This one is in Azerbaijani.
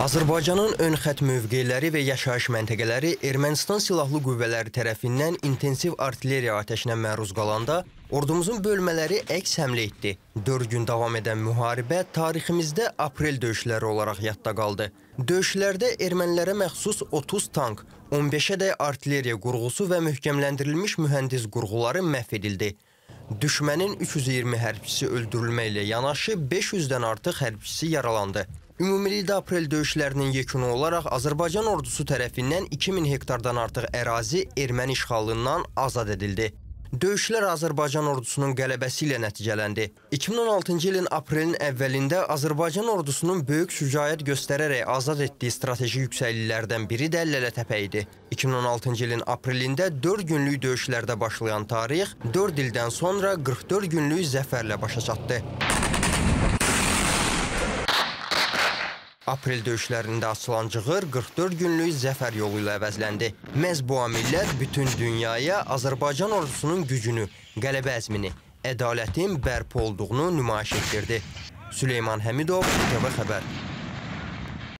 Azərbaycanın ön xətt mövqeləri və yaşayış məntəqələri Ermənistan silahlı qüvvələri tərəfindən intensiv artilleriya atəşinə məruz qalanda ordumuzun bölmələri əks həmlə etdi. 4 gün davam edən müharibə tariximizdə aprel döyüşləri olaraq yadda qaldı. Döyüşlərdə ermənilərə məxsus 30 tank, 15-ədək artilleriya qurğusu və möhkəmləndirilmiş mühəndis qurğuları məhv edildi. Düşmənin 320 hərbçisi öldürülməklə yanaşı 500-dən artıq hərbçisi yaralandı. Ümumilikdə aprel döyüşlərinin yekunu olaraq Azərbaycan ordusu tərəfindən 2000 hektardan artıq ərazi erməni işğalından azad edildi. Döyüşlər Azərbaycan ordusunun qələbəsi ilə nəticələndi. 2016-cı ilin aprelin əvvəlində Azərbaycan ordusunun böyük şücaət göstərərək azad etdiyi strateji yüksəkliklərdən biri də Lələtəpə idi. 2016-cı ilin aprelində 4 günlük döyüşlərdə başlayan tarix 4 ildən sonra 44 günlük zəfərlə başa çatdı. Aprel döyüşlərində açılan cığır 44 günlük zəfər yolu ilə əvəzləndi. Məhz bu amillər bütün dünyaya Azərbaycan ordusunun gücünü, qələbə əzmini, ədalətin bərpa olduğunu nümayiş etdirdi. Süleyman Həmidov, TV xəbər.